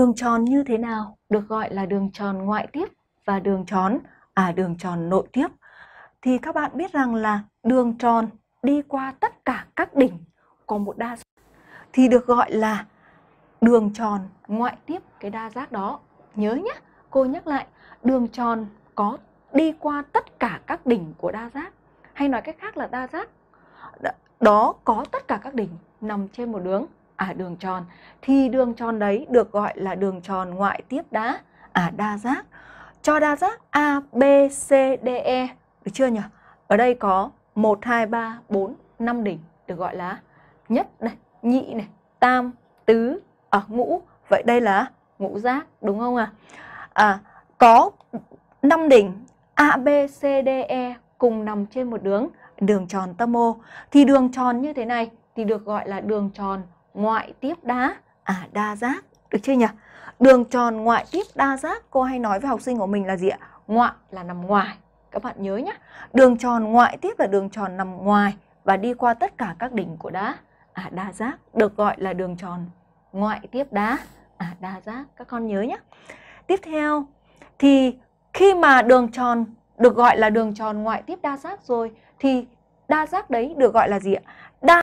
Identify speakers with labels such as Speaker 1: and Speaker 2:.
Speaker 1: đường tròn như thế nào? Được gọi là đường tròn ngoại tiếp và đường tròn à đường tròn nội tiếp. Thì các bạn biết rằng là đường tròn đi qua tất cả các đỉnh có một đa giác thì được gọi là đường tròn ngoại tiếp. Cái đa giác đó, nhớ nhé cô nhắc lại, đường tròn có đi qua tất cả các đỉnh của đa giác. Hay nói cách khác là đa giác đó có tất cả các đỉnh nằm trên một đường à đường tròn. Thì đường tròn đấy được gọi là đường tròn ngoại tiếp đá. À đa giác. Cho đa giác A B C D E. Được chưa nhỉ? Ở đây có 1 2 3 4 5 đỉnh được gọi là nhất này nhị này tam tứ ở à, ngũ. Vậy đây là ngũ giác đúng không ạ? À? à có 5 đỉnh A B C D E cùng nằm trên một đường đường tròn tâm ô. Thì đường tròn như thế này thì được gọi là đường tròn ngoại tiếp đá. À đa giác. Được chưa nhỉ? Đường tròn ngoại tiếp đa giác, cô hay nói với học sinh của mình là gì ạ? Ngoại là nằm ngoài. Các bạn nhớ nhé đường tròn ngoại tiếp là đường tròn nằm ngoài và đi qua tất cả các đỉnh của đá. À đa giác được gọi là đường tròn ngoại tiếp đá. À đa giác. Các con nhớ nhé tiếp theo thì khi mà đường tròn được gọi là đường tròn ngoại tiếp đa giác rồi thì đa giác đấy được gọi là gì ạ? Đa